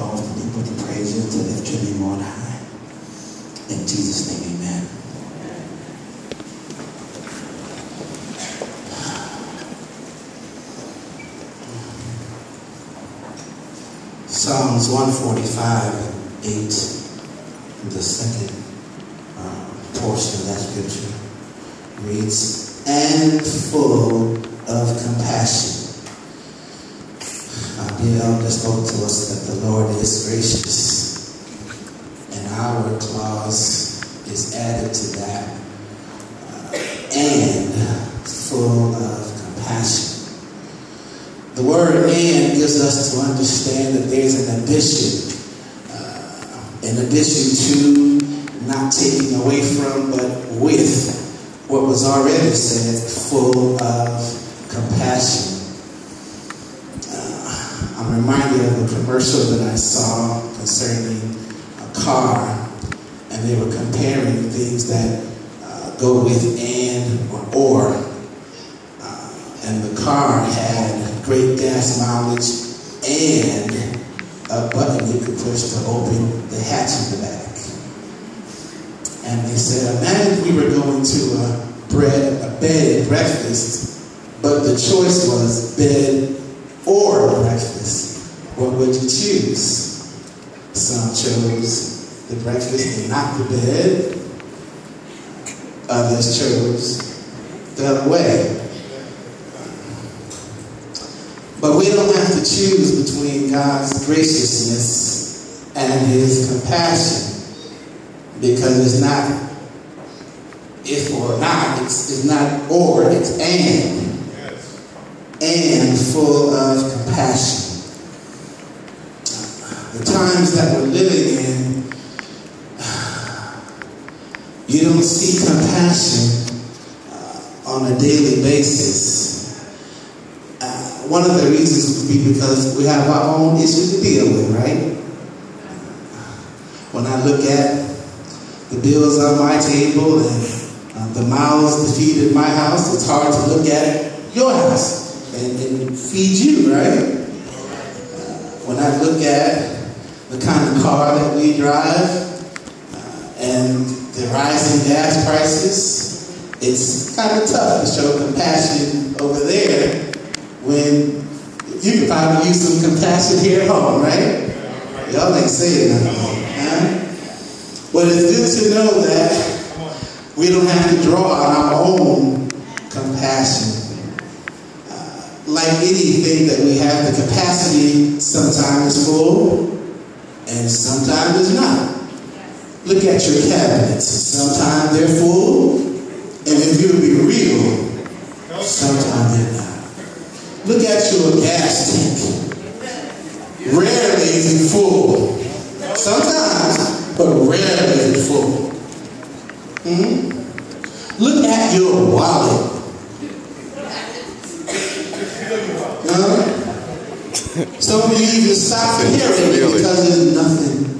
cause people to praise you, to lift your name on high. In Jesus' name, amen. Psalms 145 8, the second uh, portion of that scripture reads, and full of compassion. Dear elder spoke to us that the Lord is gracious, and our clause is added to that, uh, and full of compassion. The word and gives us to understand that there's an addition, uh, in addition to not taking away from, but with what was already said, full of compassion. I'm reminded of a commercial that I saw concerning a car, and they were comparing things that uh, go with and or or. Uh, and the car had great gas mileage and a button you could push to open the hatch in the back. And they said, imagine we were going to a bread, a bed breakfast, but the choice was bed or breakfast. What would you choose? Some chose the breakfast and not the bed. Others chose the other way. But we don't have to choose between God's graciousness and his compassion because it's not if or not, it's, it's not or, it's and. And full of compassion. The times that we're living in, you don't see compassion uh, on a daily basis. Uh, one of the reasons would be because we have our own issues to deal with, right? When I look at the bills on my table and uh, the mouths in my house, it's hard to look at your house and, and feed you, right? When I look at the kind of car that we drive uh, and the rising gas prices, it's kind of tough to show compassion over there when you could probably use some compassion here at home, right? Y'all ain't saying nothing. Huh? But it's good to know that we don't have to draw on our own compassion. Like anything that we have, the capacity sometimes is full and sometimes it's not. Look at your cabinets. Sometimes they're full, and if you'll be real, sometimes they're not. Look at your gas tank. Rarely is it full. Sometimes, but rarely is it full. hmm Look at your wallet. Huh? Some of you even stop hearing it because there's nothing.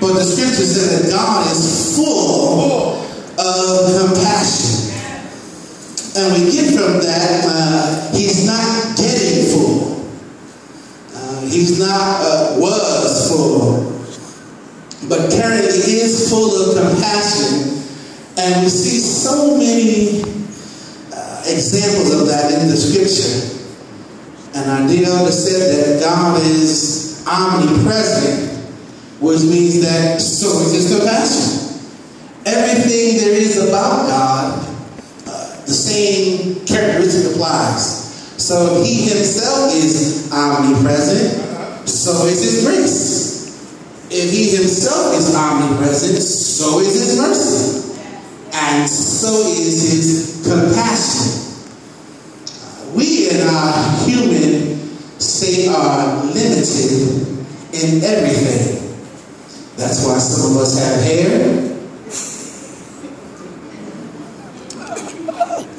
But the scripture says that God is full of compassion. And we get from that, uh, he's not getting full. Uh, he's not, uh, was full. But currently is full of compassion. And we see so many examples of that in the scripture. And I did understand that God is omnipresent, which means that so is his compassion. Everything there is about God, uh, the same characteristic applies. So he himself is omnipresent, so is his grace. If he himself is omnipresent, so is his mercy. And so is his compassion. In our human state are limited in everything. That's why some of us have hair.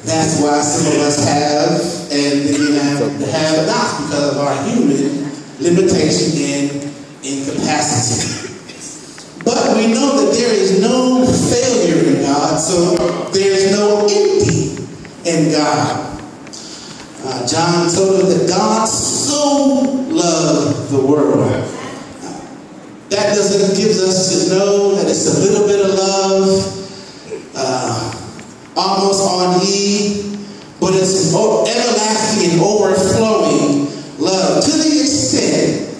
That's why some of us have and then have, have not because of our human limitation and incapacity. But we know that there is no failure in God, so there is no empty in God. John told us that God so loved the world. That doesn't give us to know that it's a little bit of love, uh, almost on E, but it's everlasting and overflowing love to the extent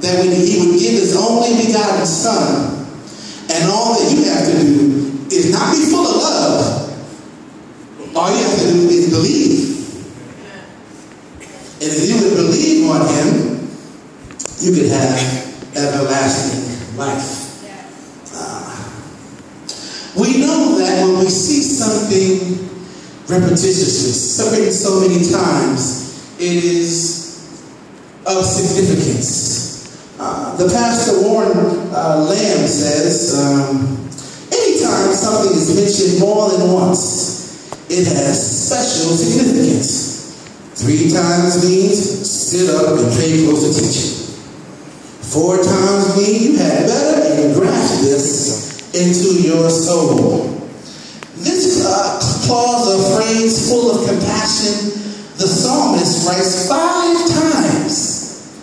that when He would give His only begotten Son, and all that you have to do is not be full of love. All you have to do is believe. And if you would believe on him, you could have everlasting life. Uh, we know that when we see something repetitiously, something so many times, it is of significance. Uh, the pastor Warren uh, Lamb says, um, anytime something is mentioned more than once, it has special significance. Three times means sit up and pay close attention. Four times you had better and graft this into your soul. This uh, clause or phrase full of compassion, the psalmist writes five times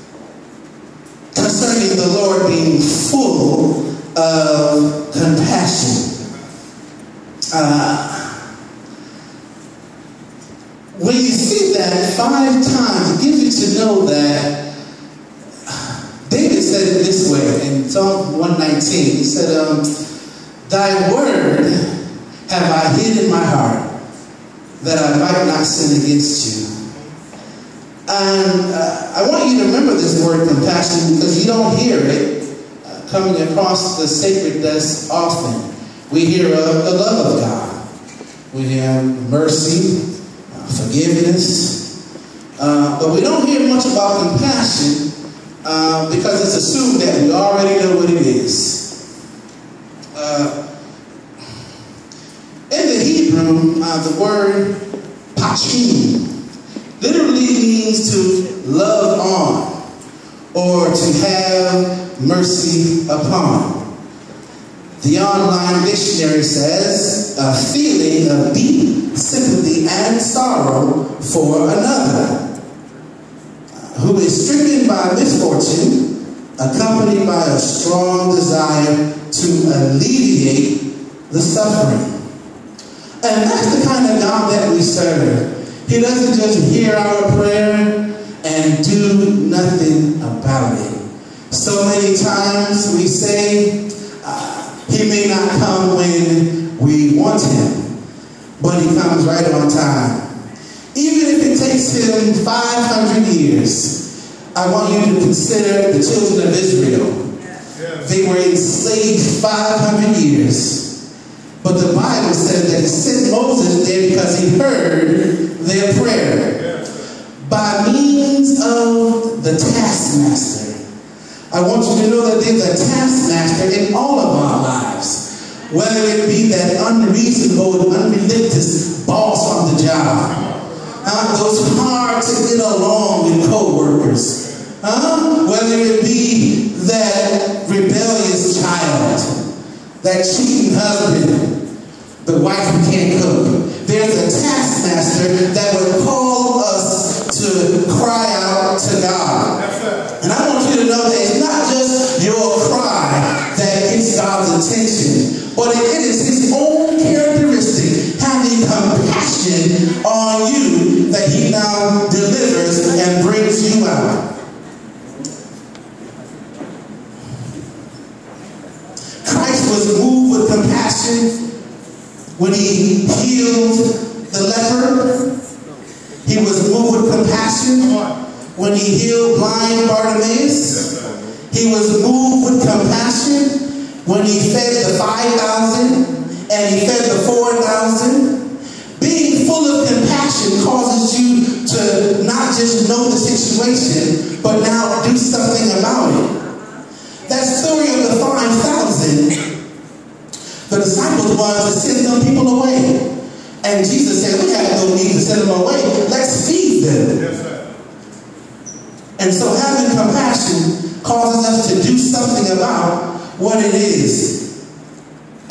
concerning the Lord being full of compassion. Uh, when you see that five times, it gives you to know that in Psalm 119. He said, um, Thy word have I hid in my heart that I might not sin against you. And uh, I want you to remember this word compassion because you don't hear it uh, coming across the sacred desk often. We hear of the love of God. We hear mercy, forgiveness. Uh, but we don't hear much about compassion uh, because it's assumed that we already know what it is. Uh, in the Hebrew, uh, the word pachim literally means to love on or to have mercy upon. The online dictionary says a feeling of deep sympathy and sorrow for another is stricken by misfortune, accompanied by a strong desire to alleviate the suffering. And that's the kind of God that we serve. He doesn't just hear our prayer and do nothing about it. So many times we say, uh, he may not come when we want him, but he comes right on time. Even if it takes him 500 years, I want you to consider the children of Israel. They were enslaved 500 years. But the Bible says that he sent Moses there because he heard their prayer. By means of the taskmaster. I want you to know that there's a taskmaster in all of our lives. Whether it be that unreasonable, unreligious boss on the job, uh, those hard to get along with co-workers, uh, whether it be that rebellious child, that cheating husband, the wife who can't cook. There's a taskmaster that would call compassion when he healed the leper. He was moved with compassion when he healed blind Bartimaeus. He was moved with compassion when he fed the 5,000 and he fed the 4,000. Being full of compassion causes you to not just know the situation, but now do something about it. That story of the 5,000, the disciples was to send them people away. And Jesus said, we have no need to send them away. Let's feed them. Yes, and so having compassion causes us to do something about what it is.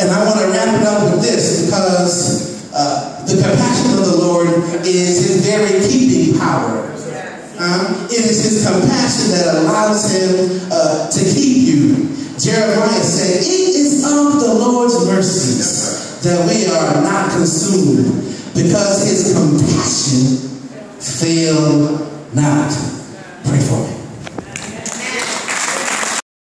And I want to wrap it up with this because uh, the compassion of the Lord is his very keeping power. Uh, it is his compassion that allows him uh, to keep you. Jeremiah said, It is of the Lord's mercies that we are not consumed, because his compassion fail not. Pray for me.